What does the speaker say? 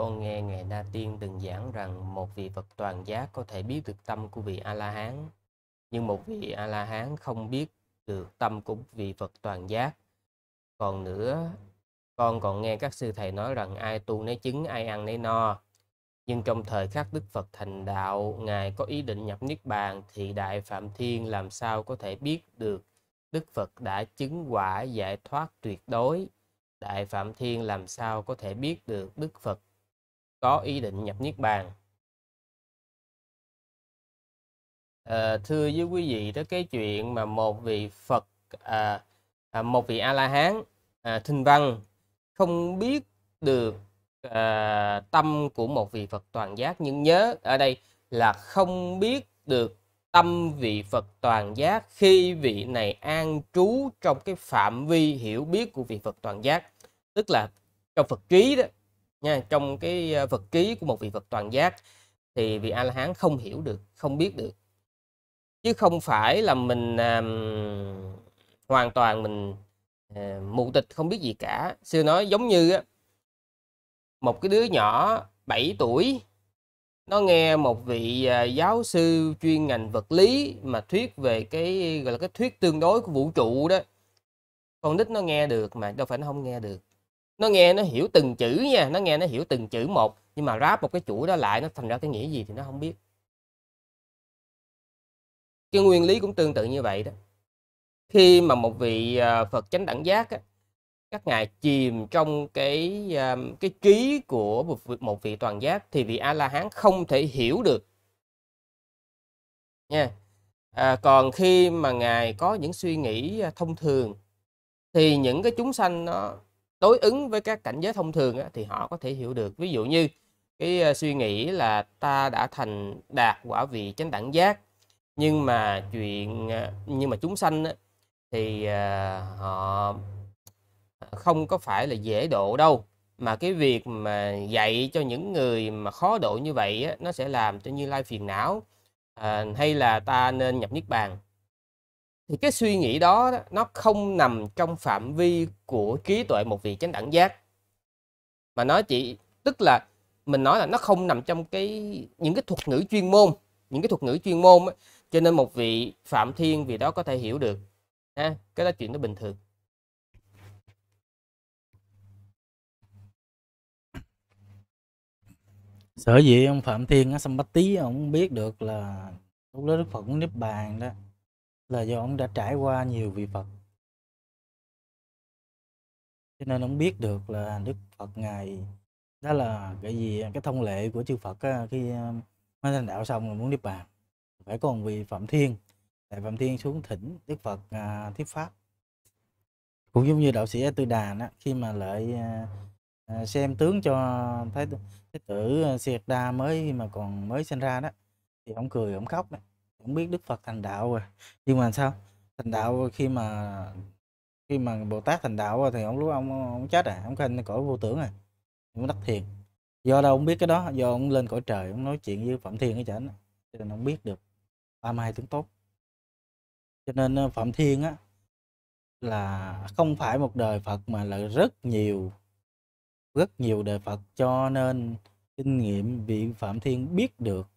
Con nghe Ngài Na Tiên từng giảng rằng một vị Phật toàn giác có thể biết được tâm của vị A-la-hán. Nhưng một vị A-la-hán không biết được tâm của vị Phật toàn giác. Còn nữa, con còn nghe các sư thầy nói rằng ai tu nấy chứng, ai ăn nấy no. Nhưng trong thời khắc Đức Phật thành đạo, Ngài có ý định nhập Niết Bàn thì Đại Phạm Thiên làm sao có thể biết được Đức Phật đã chứng quả giải thoát tuyệt đối. Đại Phạm Thiên làm sao có thể biết được Đức Phật có ý định nhập Niết Bàn. À, thưa với quý vị đó cái chuyện mà một vị Phật à, à, một vị A La Hán à, thinh văn không biết được à, tâm của một vị Phật toàn giác nhưng nhớ ở đây là không biết được tâm vị Phật toàn giác khi vị này an trú trong cái phạm vi hiểu biết của vị Phật toàn giác tức là trong Phật trí đó nha. Trong cái ờ, vật ký của một vị Phật toàn giác thì vị A La Hán không hiểu được không biết được. Chứ không phải là mình um, hoàn toàn mình uh, mù tịch không biết gì cả. Sư nói giống như á, một cái đứa nhỏ 7 tuổi nó nghe một vị à, giáo sư chuyên ngành vật lý mà thuyết về cái gọi là cái thuyết tương đối của vũ trụ đó. Con nít nó nghe được mà đâu phải nó không nghe được nó nghe nó hiểu từng chữ nha nó nghe nó hiểu từng chữ một nhưng mà ráp một cái chuỗi đó lại nó thành ra cái nghĩa gì thì nó không biết. Cái nguyên lý cũng tương tự như vậy đó. Khi mà một vị à, Phật chánh đẳng giác á, các ngài chìm trong cái à, cái trí của một vị, một vị toàn giác thì vị a la hán không thể hiểu được. Nha. À, còn khi mà ngài có những suy nghĩ à, thông thường thì những cái chúng sanh nó đối ứng với các cảnh giới thông thường á, thì họ có thể hiểu được. Ví dụ như cái ờ, suy nghĩ là ta đã thành đạt quả vị chánh đẳng giác nhưng mà chuyện ờ, nhưng mà chúng sanh á, thì ờ, họ không có phải là dễ độ đâu. Mà cái việc mà dạy cho những người mà khó độ như vậy á, nó sẽ làm cho như lai phiền não à, hay là ta nên nhập niết bàn thì cái suy nghĩ đó, đó nó không nằm trong phạm vi của trí tuệ một vị chánh đẳng giác. Mà nó chỉ tức là mình nói là nó không nằm trong cái những cái thuật ngữ chuyên môn những cái thuật ngữ chuyên môn ấy, cho nên một vị phạm thiên vì đó có thể hiểu được ha cái đó chuyện nó bình thường. Sở dĩ ông phạm thiên á xăm bát tí ông biết được là lúc đó đức phật cũng niết bàn đó là do ông đã trải qua nhiều vị phật. Cho nên ông biết được là đức phật ngài đó là cái gì cái thông lệ của chư phật á, khi ờ, mới thành đạo xong là muốn niết bàn. Phải còn vì vị phạm thiên tại phạm thiên xuống thỉnh đức phật à, thuyết pháp. Cũng giống như đạo sĩ tư Đà đó, khi mà lại à, xem tướng cho thái thái tử Siệt Đa mới mà còn mới sinh ra đó thì ông cười ông khóc đấy ông biết Đức Phật thành đạo rồi. Nhưng mà sao? Thành đạo khi mà khi mà Bồ Tát thành đạo rồi thì ông lúc ông ông chết à ông khanh cõi vô tưởng à ông đắc thiền. Do đâu ông biết cái đó, do ông lên cõi trời, ông nói chuyện với Phạm Thiên ở chảnh cho nên ông biết được ba mươi hai tướng tốt. Cho nên ờ, Phạm Thiên á, là không phải một đời Phật mà là rất nhiều rất nhiều đời Phật cho nên kinh nghiệm vị Phạm Thiên biết được